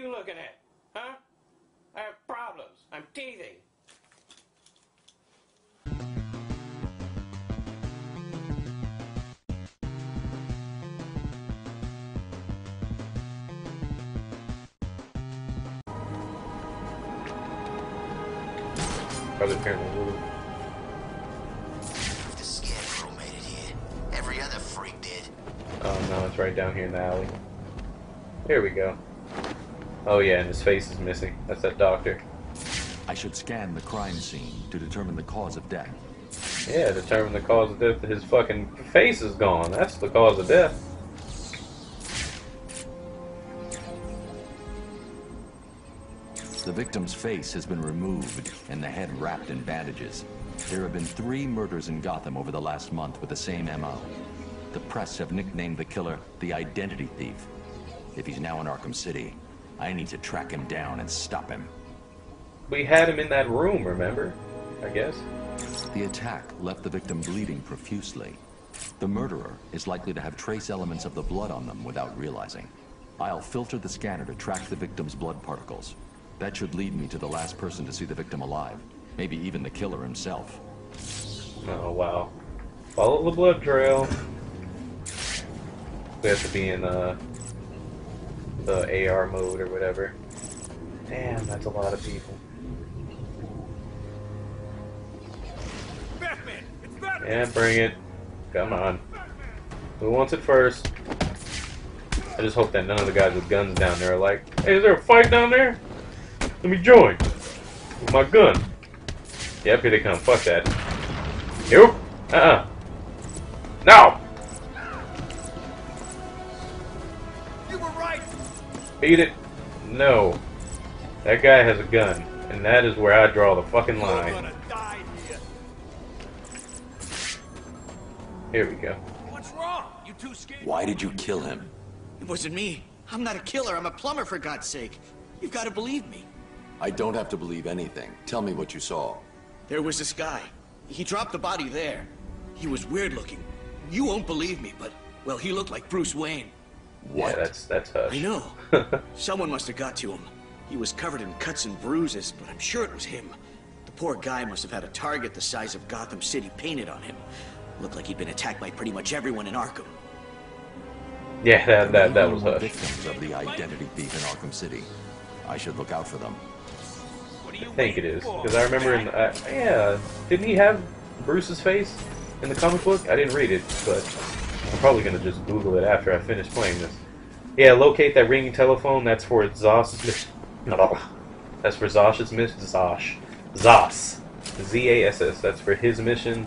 you looking at? Huh? I have problems. I'm teething. Probably apparently The scarecrow made it here. Every other freak did. Oh no, it's right down here in the alley. Here we go. Oh yeah, and his face is missing. That's that doctor. I should scan the crime scene to determine the cause of death. Yeah, determine the cause of death. His fucking face is gone. That's the cause of death. The victim's face has been removed and the head wrapped in bandages. There have been three murders in Gotham over the last month with the same MO. The press have nicknamed the killer the Identity Thief. If he's now in Arkham City, I need to track him down and stop him. We had him in that room, remember? I guess. The attack left the victim bleeding profusely. The murderer is likely to have trace elements of the blood on them without realizing. I'll filter the scanner to track the victim's blood particles. That should lead me to the last person to see the victim alive. Maybe even the killer himself. Oh wow. Follow the blood trail. We have to be in uh, the AR mode or whatever. Damn, that's a lot of people. Batman! Yeah, bring it. Come on. Who wants it first? I just hope that none of the guys with guns down there are like, hey, is there a fight down there? Let me join. With my gun. Yep, here they come. Fuck that. Nope. Uh-uh. No! Beat it. No. That guy has a gun. And that is where I draw the fucking line. here. Here we go. What's wrong? You too scared? Why did you kill him? It wasn't me. I'm not a killer. I'm a plumber, for God's sake. You've got to believe me. I don't have to believe anything. Tell me what you saw. There was this guy. He dropped the body there. He was weird looking. You won't believe me, but, well, he looked like Bruce Wayne. What? Yeah, that's that's hush. I know. Someone must have got to him. He was covered in cuts and bruises, but I'm sure it was him. The poor guy must have had a target the size of Gotham City painted on him. Looked like he'd been attacked by pretty much everyone in Arkham. yeah, that that, that was were hush. victims of the identity thief in Arkham City. I should look out for them. What are I you think it waiting is for? because I remember in uh, yeah, didn't he have Bruce's face in the comic book? I didn't read it, but I'm probably gonna just Google it after I finish playing this. Yeah, locate that ringing telephone. That's for mission. That's for Zosh's mission. Zosh, Zos, Z A S S. That's for his mission,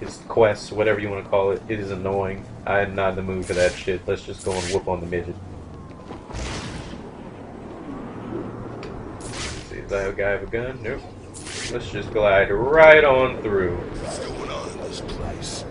his quest, whatever you want to call it. It is annoying. I'm not in the mood for that shit. Let's just go and whoop on the midget. See, does that guy have a gun? Nope. Let's just glide right on through. What's going on in this place?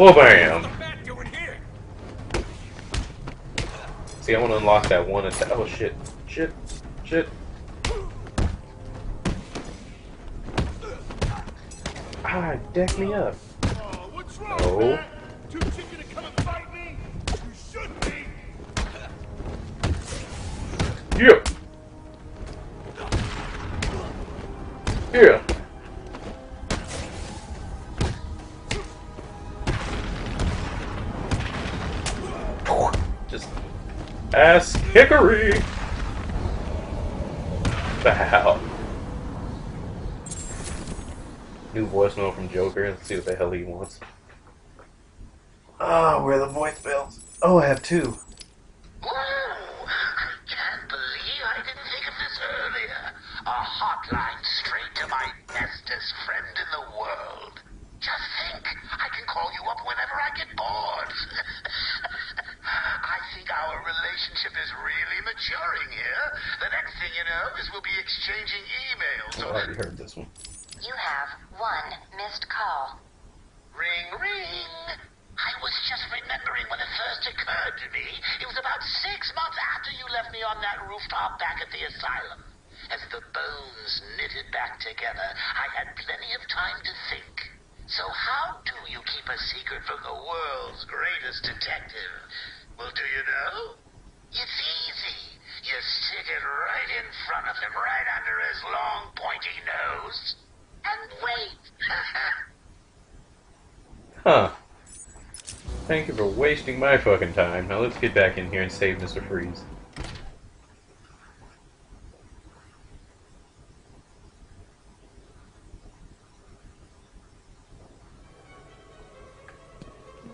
Well, bam! What's the bat doing here? See, I want to unlock that one attack. Oh, shit. Shit. Shit. Ah, deck me up. Oh, what's wrong, No. Too chicken to come and fight me? You should be! Yeah. Yeah. Ass hickory. Bow. New voice note from Joker. Let's see what the hell he wants. Ah, where are the voice bells? Oh, I have two. Oh, I can't believe I didn't think of this earlier. A hotline straight to my bestest friend in the world. Just think, I can call you up whenever I get bored. I think our relationship is really maturing here. The next thing you know is we'll be exchanging emails Oh, I or already heard this one. You have one missed call. Ring, ring. I was just remembering when it first occurred to me. It was about six months after you left me on that rooftop back at the asylum. As the bones knitted back together, I had plenty of time to think. So how do you keep a secret from the world's greatest detective? Well, do you know? It's easy. You stick it right in front of him, right under his long, pointy nose, and wait. Huh. Thank you for wasting my fucking time. Now let's get back in here and save Mr. Freeze.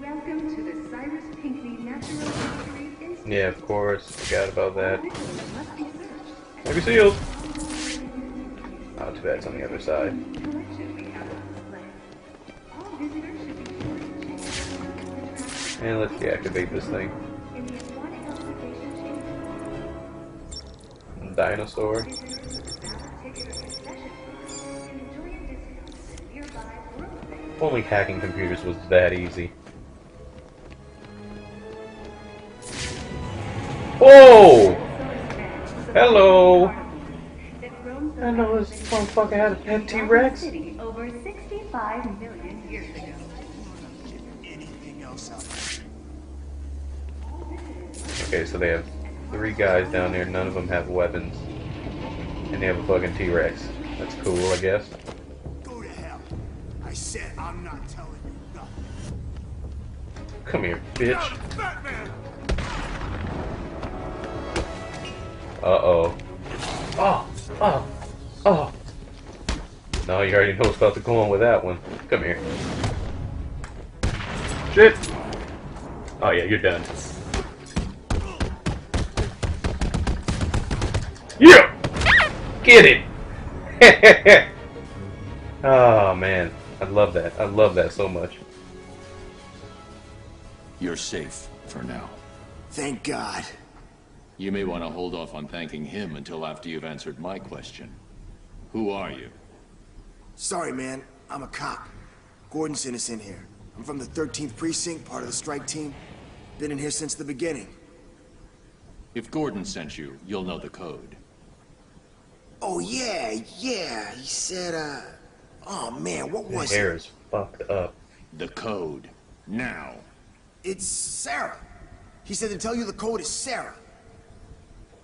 Welcome to the Cyrus Pinckney Natural History Institute. Yeah, of course. Forgot about that. Visitors must be searched. Maybe sealed. Oh, too bad it's on the other side. Collection we have on display. All visitors should be sure to check out the And let's deactivate this thing. In the aquatic observation chamber, Dinosaur. visitors with a valid ticket or concession card can enjoy a discount at nearby Brookbank. If only hacking computers was that easy. Whoa! Hello! I know this motherfucker had a pet T-Rex. Over 65 million years ago. Anything else out there? Okay, so they have three guys down there. None of them have weapons. And they have a fucking T-Rex. That's cool, I guess. Go to hell. I said I'm not telling you nothing. Come here, bitch. Uh-oh. Oh! Oh! Oh! No, you already know what's about to go on with that one. Come here. Shit! Oh yeah, you're done. Yeah! Get it! oh man, I love that. I love that so much. You're safe for now. Thank God. You may want to hold off on thanking him until after you've answered my question. Who are you? Sorry, man. I'm a cop. Gordon sent us in here. I'm from the 13th Precinct, part of the strike team. Been in here since the beginning. If Gordon sent you, you'll know the code. Oh, yeah, yeah. He said, uh... Oh, man, what Your was hair it? is fucked up. The code. Now. It's Sarah. He said to tell you the code is Sarah.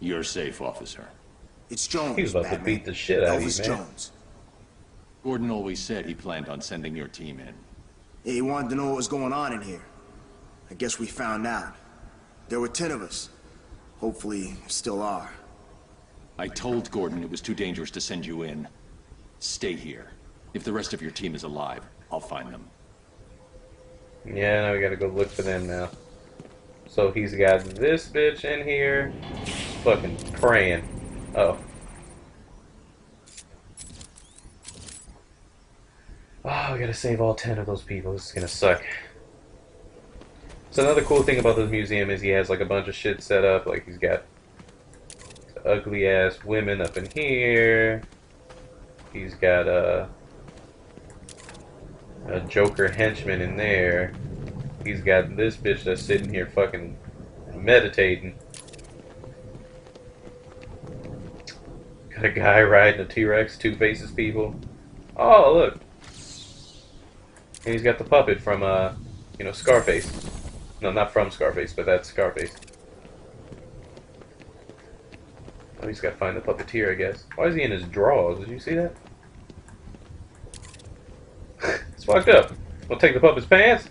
You're safe, officer. It's Jones, He's was about to beat the shit out of you, Elvis man. Jones. Gordon always said he planned on sending your team in. Yeah, he wanted to know what was going on in here. I guess we found out. There were ten of us. Hopefully, still are. I told Gordon it was too dangerous to send you in. Stay here. If the rest of your team is alive, I'll find them. Yeah, now we gotta go look for them now. So he's got this bitch in here, fucking praying. Oh. Oh, we gotta save all ten of those people. This is gonna suck. So another cool thing about this museum is he has like a bunch of shit set up. Like he's got ugly ass women up in here. He's got uh, a Joker henchman in there. He's got this bitch that's sitting here fucking meditating. A guy riding a T-Rex, Two Faces people. Oh, look. And he's got the puppet from, uh, you know, Scarface. No, not from Scarface, but that's Scarface. Oh, he's got to find the puppeteer, I guess. Why is he in his drawers? Did you see that? it's fucked up. Wanna take the puppet's pants?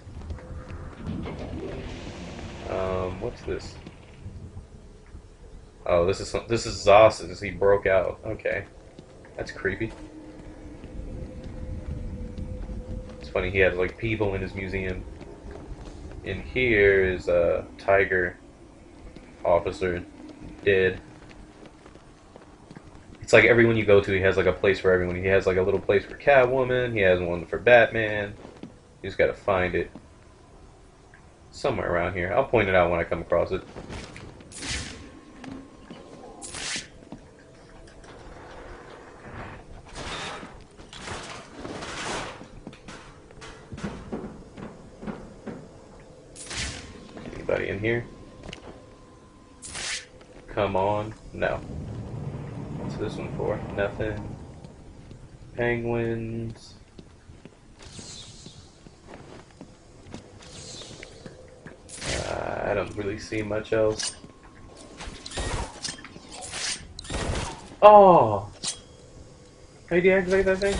Um, what's this? Oh, this is some, this is Zos's. He broke out. Okay, that's creepy. It's funny. He has like people in his museum. In here is a tiger officer dead. It's like everyone you go to, he has like a place for everyone. He has like a little place for Catwoman. He has one for Batman. You just gotta find it somewhere around here. I'll point it out when I come across it. Anybody in here? Come on. No. What's this one for? Nothing. Penguins. Uh, I don't really see much else. Oh! How do you deactivate that thing?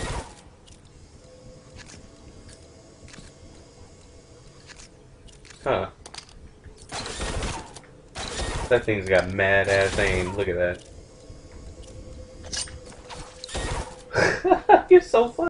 Huh. That thing's got mad ass aim. Look at that. You're so funny.